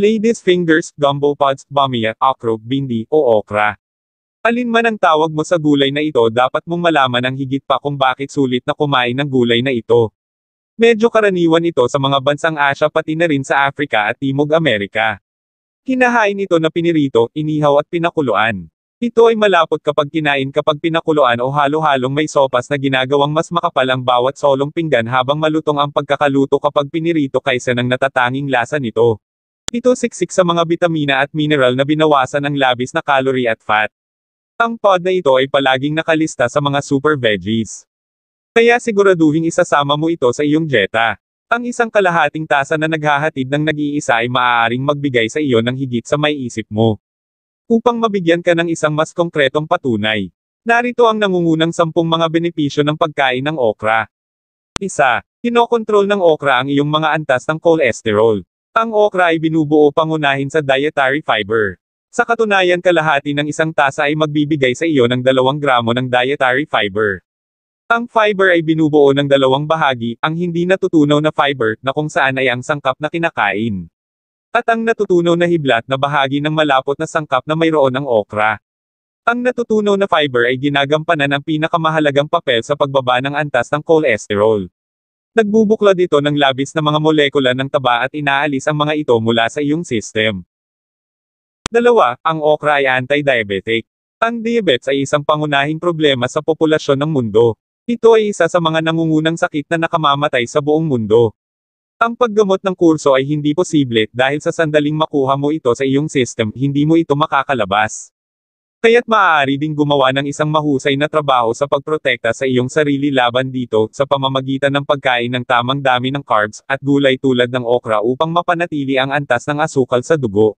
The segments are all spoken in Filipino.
Ladies fingers, gumbo pods, bamia, okra, bindi, o okra. Alin man ang tawag mo sa gulay na ito dapat mong malaman ang higit pa kung bakit sulit na kumain ng gulay na ito. Medyo karaniwan ito sa mga bansang Asya pati na rin sa Afrika at Timog Amerika. Kinahain ito na pinirito, inihaw at pinakuluan. Ito ay malapot kapag kinain kapag pinakuluan o halo-halong may sopas na ginagawang mas makapal ang bawat solong pinggan habang malutong ang pagkakaluto kapag pinirito kaysa ng natatanging lasa nito. Ito siksik sa mga bitamina at mineral na binawasan ng labis na calorie at fat. Ang pod na ito ay palaging nakalista sa mga super veggies. Kaya siguraduhin isasama mo ito sa iyong dieta. Ang isang kalahating tasa na naghahatid ng nag-iisa ay maaaring magbigay sa iyo ng higit sa may isip mo. Upang mabigyan ka ng isang mas konkretong patunay. Narito ang nangungunang sampung mga benepisyo ng pagkain ng okra. Isa, kinokontrol ng okra ang iyong mga antas ng cholesterol. Ang okra ay binubuo pangunahin sa dietary fiber. Sa katunayan kalahati ng isang tasa ay magbibigay sa iyo ng 2 gramo ng dietary fiber. Ang fiber ay binubuo ng dalawang bahagi, ang hindi natutunaw na fiber, na kung saan ay ang sangkap na kinakain. At ang natutunaw na hiblat na bahagi ng malapot na sangkap na mayroon ng okra. Ang natutunaw na fiber ay ginagampanan ang pinakamahalagang papel sa pagbaba ng antas ng cholesterol. Nagbubuklod ito ng labis na mga molekula ng taba at inaalis ang mga ito mula sa iyong system. Dalawa, ang okra ay anti-diabetic. Ang diabetes ay isang pangunahing problema sa populasyon ng mundo. Ito ay isa sa mga nangungunang sakit na nakamamatay sa buong mundo. Ang paggamot ng kurso ay hindi posible dahil sa sandaling makuha mo ito sa iyong system, hindi mo ito makakalabas. Kaya't maaari ding gumawa ng isang mahusay na trabaho sa pagprotekta sa iyong sarili laban dito sa pamamagitan ng pagkain ng tamang dami ng carbs at gulay tulad ng okra upang mapanatili ang antas ng asukal sa dugo.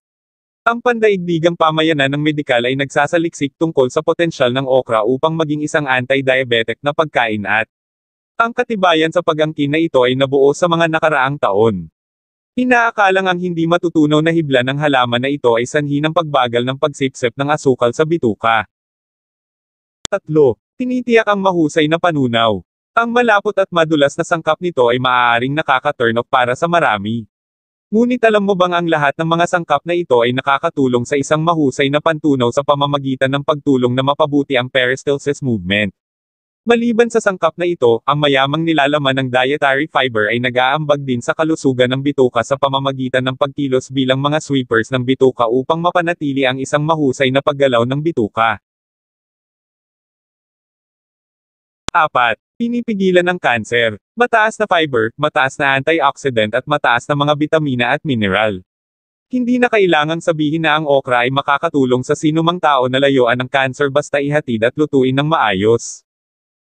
Ang pandaigdigang pamayanan ng medikal ay nagsasaliksik tungkol sa potensyal ng okra upang maging isang anti-diabetic na pagkain at ang katibayan sa pagangkin na ito ay nabuo sa mga nakaraang taon. Inaakalang ang hindi matutunaw na hibla ng halaman na ito ay sanhi ng pagbagal ng pagsipsip ng asukal sa bituka. Tatlo, tinitiyak ang mahusay na panunaw. Ang malapot at madulas na sangkap nito ay maaaring nakaka-turn off para sa marami. Ngunit alam mo bang ang lahat ng mga sangkap na ito ay nakakatulong sa isang mahusay na pantunaw sa pamamagitan ng pagtulong na mapabuti ang peristalsis movement. Maliban sa sangkap na ito, ang mayamang nilalaman ng dietary fiber ay nag-aambag din sa kalusugan ng bituka sa pamamagitan ng pagkilos bilang mga sweepers ng bituka upang mapanatili ang isang mahusay na paggalaw ng bituka. 4. Pinipigilan ng kanser. Mataas na fiber, mataas na antioxidant at mataas na mga bitamina at mineral. Hindi na kailangang sabihin na ang okra ay makakatulong sa sinumang tao na layuan ng cancer basta ihatid at lutuin ng maayos.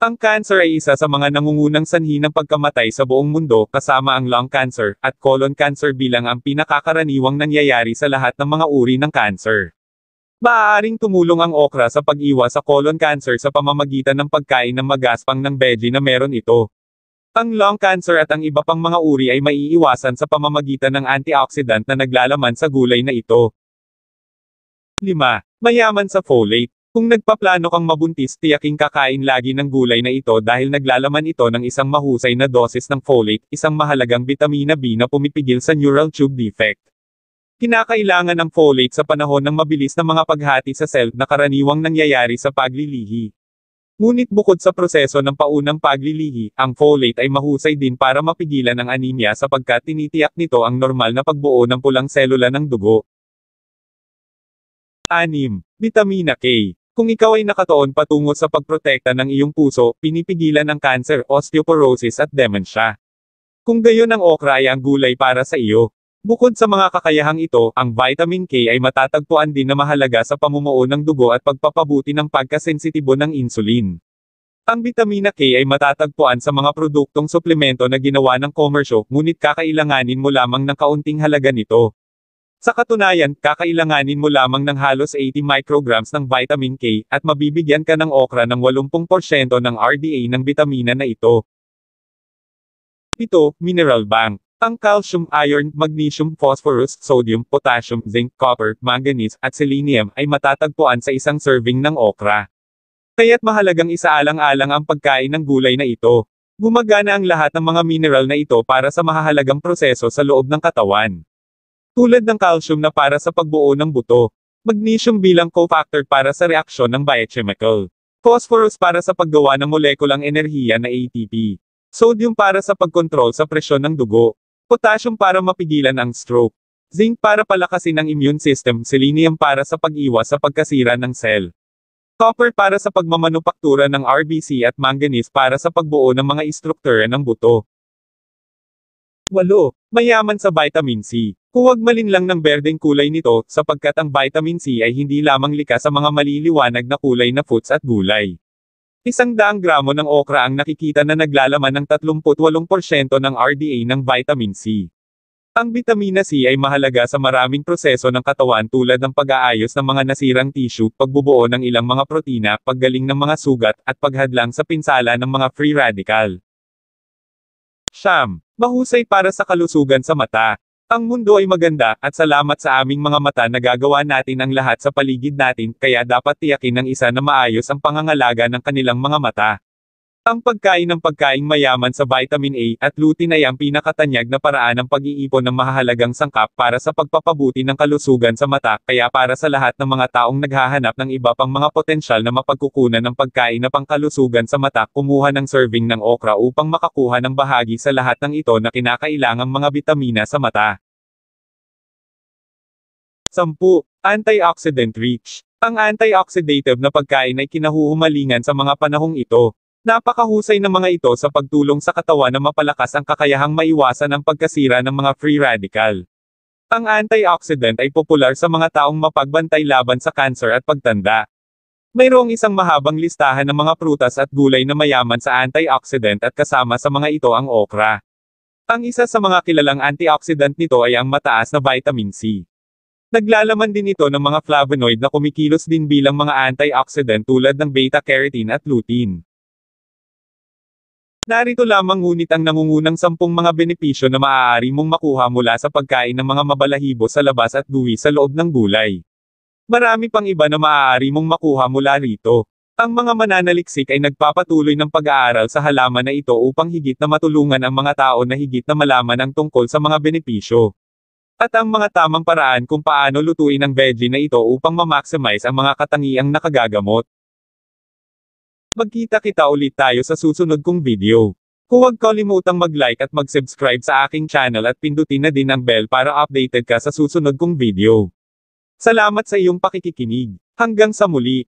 Ang cancer ay isa sa mga nangungunang sanhi ng pagkamatay sa buong mundo kasama ang lung cancer at colon cancer bilang ang pinakakaraniwang nangyayari sa lahat ng mga uri ng cancer. Maaaring tumulong ang okra sa pag-iwas sa colon cancer sa pamamagitan ng pagkain ng magaspang ng veggie na meron ito. Ang lung cancer at ang iba pang mga uri ay maiiwasan sa pamamagitan ng antioxidant na naglalaman sa gulay na ito. 5. Mayaman sa folate. Kung nagpaplano kang mabuntis, tiyaking kakain lagi ng gulay na ito dahil naglalaman ito ng isang mahusay na dosis ng folate, isang mahalagang vitamina B na pumipigil sa neural tube defect. Kinakailangan ng folate sa panahon ng mabilis na mga paghati sa cell na karaniwang nangyayari sa paglilihi. Ngunit bukod sa proseso ng paunang paglilihi, ang folate ay mahusay din para mapigilan ang anemia sapagkat tinitiyak nito ang normal na pagbuo ng pulang selula ng dugo. 6. Vitamina K. Kung ikaw ay nakatoon patungo sa pagprotekta ng iyong puso, pinipigilan ang cancer, osteoporosis at dementia. Kung gayon ang okra ay ang gulay para sa iyo. Bukod sa mga kakayahang ito, ang vitamin K ay matatagpuan din na mahalaga sa pamumuo ng dugo at pagpapabuti ng pagkasensitibo ng insulin. Ang vitamina K ay matatagpuan sa mga produktong suplemento na ginawa ng komersyo, ngunit kakailanganin mo lamang ng kaunting halaga nito. Sa katunayan, kakailanganin mo lamang ng halos 80 micrograms ng vitamin K, at mabibigyan ka ng okra ng 80% ng RDA ng vitamina na ito. Ito, Mineral Bank. Ang calcium, iron, magnesium, phosphorus, sodium, potassium, zinc, copper, manganese, at selenium ay matatagpuan sa isang serving ng okra. Kaya't mahalagang isaalang-alang ang pagkain ng gulay na ito. Gumagana ang lahat ng mga mineral na ito para sa mahahalagang proseso sa loob ng katawan. Tulad ng calcium na para sa pagbuo ng buto, magnesium bilang cofactor para sa reaksyon ng biochemical, phosphorus para sa paggawa ng molekulang enerhiya na ATP, sodium para sa pagkontrol sa presyon ng dugo, potassium para mapigilan ang stroke, zinc para palakasin ang immune system, selenium para sa pag-iwas sa pagkasira ng cell. Copper para sa pagmamanupaktura ng RBC at manganese para sa pagbuo ng mga istruktura ng buto. 8. Mayaman sa vitamin C. Huwag malinlang ng berdeng kulay nito, sapagkat ang vitamin C ay hindi lamang likas sa mga maliliwanag na kulay na fruits at gulay. Isang daang gramo ng okra ang nakikita na naglalaman ng 38% ng RDA ng vitamin C. Ang bitamina C ay mahalaga sa maraming proseso ng katawan tulad ng pag-aayos ng mga nasirang tissue, pagbubuo ng ilang mga protina, paggaling ng mga sugat, at paghadlang sa pinsala ng mga free radical. Siyam. Mahusay para sa kalusugan sa mata. Ang mundo ay maganda, at salamat sa aming mga mata na gagawa natin ang lahat sa paligid natin, kaya dapat tiyakin ng isa na maayos ang pangangalaga ng kanilang mga mata. Ang pagkain ng pagkaing mayaman sa vitamin A at lutein ay ang pinakatanyag na paraan ng pag-iipon ng mahahalagang sangkap para sa pagpapabuti ng kalusugan sa mata, kaya para sa lahat ng mga taong naghahanap ng iba pang mga potensyal na mapagkukunan ng pagkain na pangkalusugan sa mata, kumuha ng serving ng okra upang makakuha ng bahagi sa lahat ng ito na kinakailangang mga bitamina sa mata. 10. Antioxidant rich. Ang antioxidative na pagkain ay kinahuhumalingan sa mga panahong ito, Napakahusay ng mga ito sa pagtulong sa katawan na mapalakas ang kakayahang maiwasan ang pagkasira ng mga free radical. Ang antioxidant ay popular sa mga taong mapagbantay laban sa cancer at pagtanda. Mayroong isang mahabang listahan ng mga prutas at gulay na mayaman sa antioxidant at kasama sa mga ito ang okra. Ang isa sa mga kilalang antioxidant nito ay ang mataas na vitamin C. Naglalaman din ito ng mga flavonoid na kumikilos din bilang mga antioxidant tulad ng beta-carotene at lutein. Narito lamang ngunit ang nangungunang sampung mga benepisyo na maaari mong makuha mula sa pagkain ng mga mabalahibo sa labas at guwi sa loob ng gulay. Marami pang iba na maaari mong makuha mula rito. Ang mga mananaliksik ay nagpapatuloy ng pag-aaral sa halaman na ito upang higit na matulungan ang mga tao na higit na malaman ang tungkol sa mga benepisyo. At ang mga tamang paraan kung paano lutuin ang veggie na ito upang ma-maximize ang mga katangiang nakagagamot. Magkita-kita ulit tayo sa susunod kong video. Huwag kalimutang mag-like at mag-subscribe sa aking channel at pindutin na din ang bell para updated ka sa susunod kong video. Salamat sa iyong pakikikinig. Hanggang sa muli.